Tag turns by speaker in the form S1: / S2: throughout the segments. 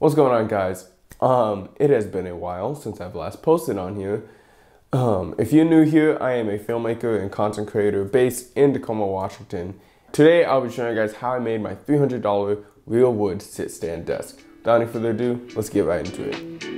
S1: What's going on guys? Um, it has been a while since I've last posted on here. Um, if you're new here, I am a filmmaker and content creator based in Tacoma, Washington. Today I'll be showing you guys how I made my $300 real wood sit stand desk. Without any further ado, let's get right into it.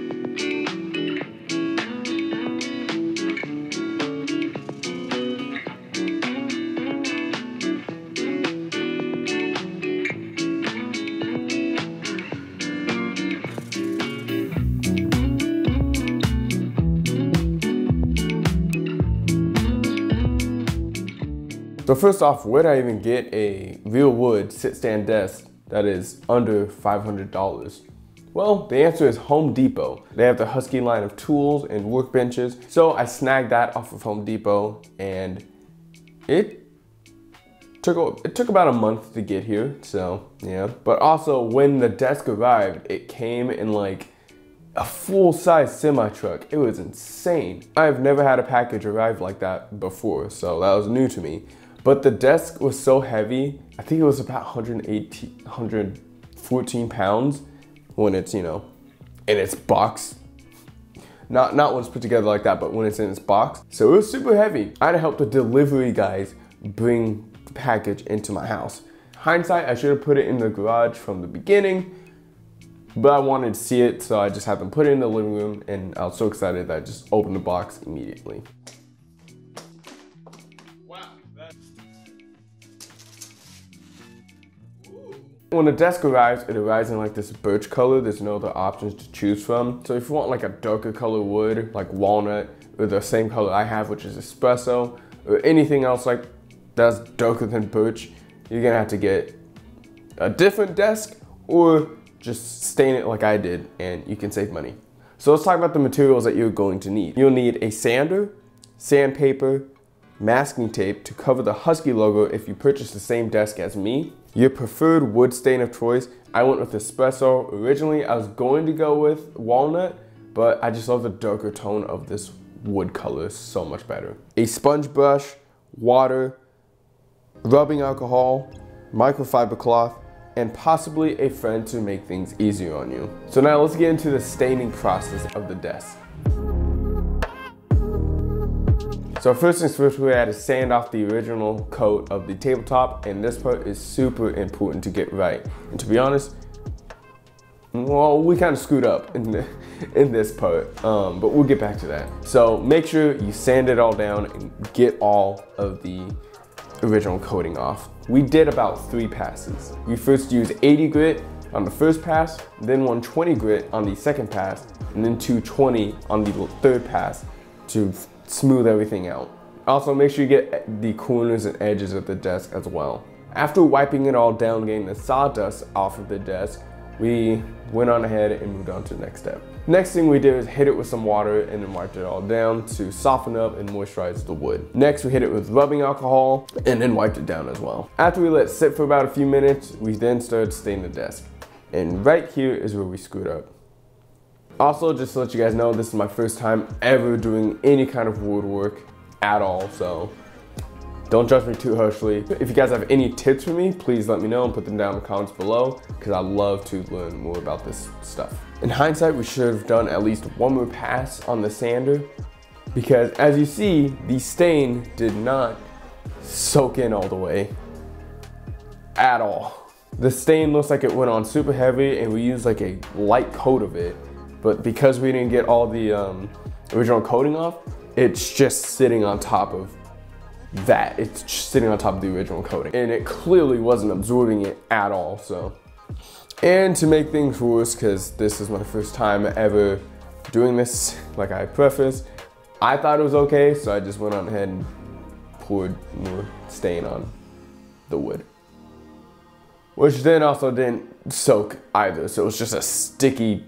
S1: So first off, where did I even get a real wood sit stand desk that is under $500? Well, the answer is Home Depot. They have the Husky line of tools and workbenches. So I snagged that off of Home Depot and it took, it took about a month to get here. So yeah, but also when the desk arrived, it came in like a full-size semi-truck. It was insane. I've never had a package arrive like that before, so that was new to me. But the desk was so heavy, I think it was about 118, 114 pounds when it's, you know, in its box. Not, not when it's put together like that, but when it's in its box. So it was super heavy. I had to help the delivery guys bring the package into my house. Hindsight, I should have put it in the garage from the beginning, but I wanted to see it, so I just had them put it in the living room, and I was so excited that I just opened the box immediately. When the desk arrives, it arrives in like this birch color. There's no other options to choose from. So if you want like a darker color wood, like walnut, or the same color I have, which is espresso, or anything else like that's darker than birch, you're gonna have to get a different desk or just stain it like I did and you can save money. So let's talk about the materials that you're going to need. You'll need a sander, sandpaper, masking tape to cover the Husky logo if you purchase the same desk as me. Your preferred wood stain of choice, I went with espresso. Originally, I was going to go with walnut, but I just love the darker tone of this wood color so much better. A sponge brush, water, rubbing alcohol, microfiber cloth, and possibly a friend to make things easier on you. So now let's get into the staining process of the desk. So first things first, we had to sand off the original coat of the tabletop, and this part is super important to get right. And to be honest, well, we kind of screwed up in, the, in this part, um, but we'll get back to that. So make sure you sand it all down and get all of the original coating off. We did about three passes. We first used 80 grit on the first pass, then 120 grit on the second pass, and then 220 on the third pass to smooth everything out. Also make sure you get the corners and edges of the desk as well. After wiping it all down, getting the sawdust off of the desk, we went on ahead and moved on to the next step. Next thing we did is hit it with some water and then wiped it all down to soften up and moisturize the wood. Next, we hit it with rubbing alcohol and then wiped it down as well. After we let it sit for about a few minutes, we then started staining the desk. And right here is where we screwed up. Also, just to let you guys know, this is my first time ever doing any kind of woodwork at all, so don't judge me too harshly. If you guys have any tips for me, please let me know and put them down in the comments below, because I love to learn more about this stuff. In hindsight, we should have done at least one more pass on the sander, because as you see, the stain did not soak in all the way at all. The stain looks like it went on super heavy and we used like a light coat of it but because we didn't get all the um, original coating off, it's just sitting on top of that. It's sitting on top of the original coating. And it clearly wasn't absorbing it at all, so. And to make things worse, because this is my first time ever doing this, like I prefaced, I thought it was okay, so I just went on ahead and poured more stain on the wood. Which then also didn't soak either, so it was just a sticky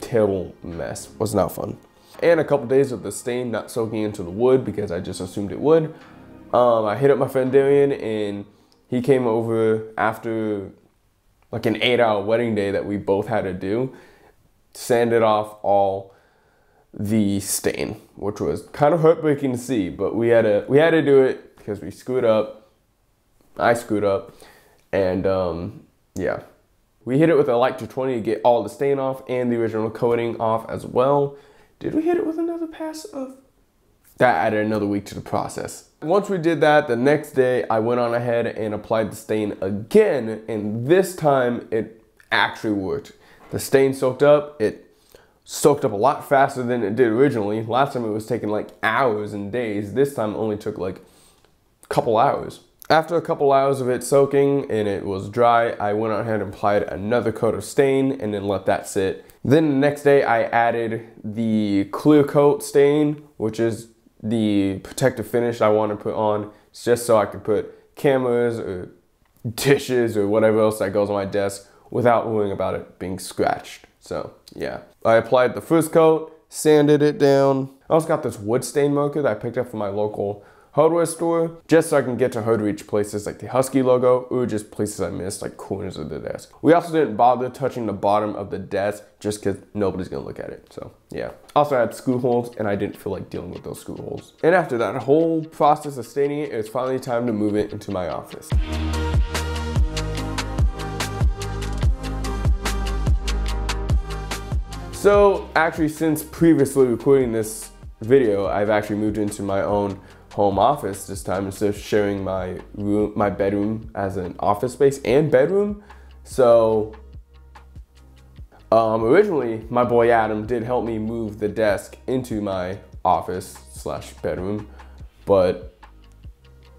S1: terrible mess. Was not fun. And a couple days of the stain not soaking into the wood because I just assumed it would. Um, I hit up my friend Darian and he came over after like an eight hour wedding day that we both had to do, sanded off all the stain, which was kind of heartbreaking to see, but we had to, we had to do it because we screwed up. I screwed up and um, yeah, We hit it with a light 220 to get all the stain off and the original coating off as well. Did we hit it with another pass of? That added another week to the process. Once we did that, the next day I went on ahead and applied the stain again, and this time it actually worked. The stain soaked up, it soaked up a lot faster than it did originally. Last time it was taking like hours and days. This time only took like a couple hours. After a couple hours of it soaking and it was dry, I went ahead and applied another coat of stain and then let that sit. Then the next day I added the clear coat stain, which is the protective finish I want to put on. It's just so I can put cameras or dishes or whatever else that goes on my desk without worrying about it being scratched. So yeah, I applied the first coat, sanded it down. I also got this wood stain marker that I picked up from my local hardware store just so I can get to hard to reach places like the Husky logo or just places I missed like corners of the desk. We also didn't bother touching the bottom of the desk just because nobody's gonna look at it. So yeah. Also I had screw holes and I didn't feel like dealing with those screw holes. And after that whole process of staining it, it was finally time to move it into my office. So actually since previously recording this video, I've actually moved into my own home office this time instead of sharing my room, my bedroom as an office space and bedroom. So um, originally, my boy Adam did help me move the desk into my office slash bedroom, but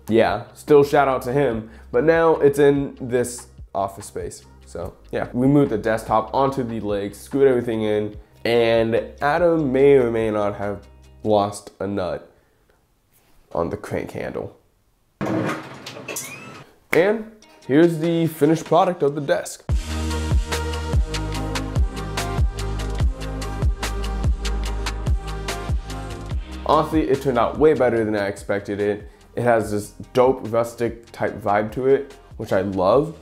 S1: yeah, still shout out to him. But now it's in this office space. So yeah, we moved the desktop onto the legs, screwed everything in, and Adam may or may not have lost a nut on the crank handle. And here's the finished product of the desk. Honestly, it turned out way better than I expected it. It has this dope rustic type vibe to it, which I love,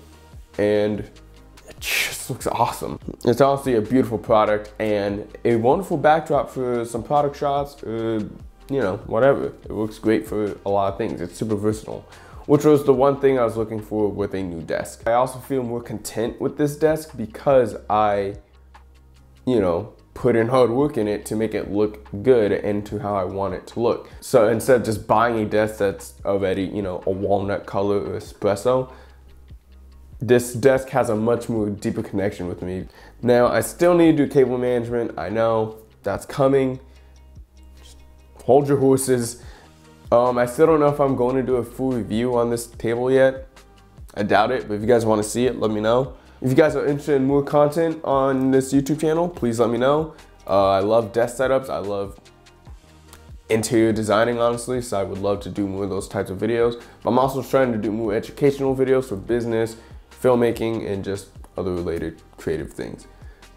S1: and it just looks awesome. It's honestly a beautiful product and a wonderful backdrop for some product shots, uh, you know, whatever. It works great for a lot of things. It's super versatile, which was the one thing I was looking for with a new desk. I also feel more content with this desk because I, you know, put in hard work in it to make it look good and to how I want it to look. So instead of just buying a desk that's already, you know, a walnut color or espresso, this desk has a much more deeper connection with me. Now, I still need to do cable management. I know that's coming hold your horses. Um, I still don't know if I'm going to do a full review on this table yet. I doubt it, but if you guys want to see it, let me know. If you guys are interested in more content on this YouTube channel, please let me know. Uh, I love desk setups. I love interior designing, honestly, so I would love to do more of those types of videos. But I'm also trying to do more educational videos for business, filmmaking, and just other related creative things.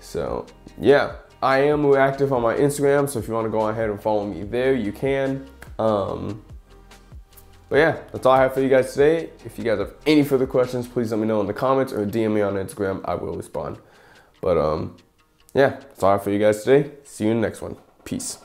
S1: So yeah, I am more active on my Instagram, so if you want to go ahead and follow me there, you can. Um, but yeah, that's all I have for you guys today. If you guys have any further questions, please let me know in the comments or DM me on Instagram. I will respond. But um, yeah, that's all I have for you guys today. See you in the next one. Peace.